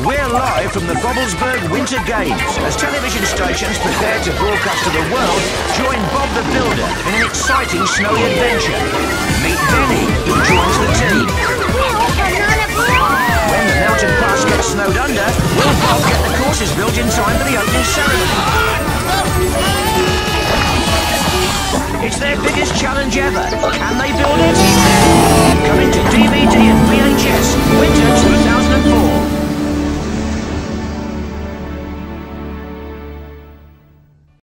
We're live from the Bobblesberg Winter Games as television stations prepare to broadcast to the world join Bob the Builder in an exciting snowy adventure. Meet Benny, who joins the team. When the mountain pass gets snowed under, will Bob get the courses built in time for the opening ceremony? It's their biggest challenge ever. Can they build?